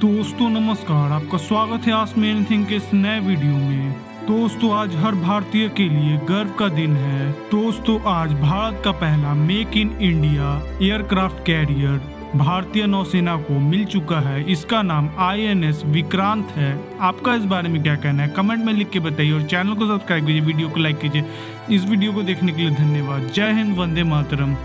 दोस्तों, नमस्कार। आपका स्वागत है आसमेन थिंग के इस नए वीडियो में। दोस्तों, आज हर भारतीय के लिए गर्व का दिन है। दोस्तों, आज भारत का पहला make in India aircraft carrier भारतीय नौसेना को मिल चुका है। इसका नाम आईएनएस विक्रांत है। आपका इस बारे में क्या कहना है? कमेंट में लिख के बताइए और चैनल को सब्सक्राइब कीजिए, वीडियो को लाइक कीजिए। इस वीडियो को देखने के लिए धन्यवाद। जय हिंद, वंदे मातरम।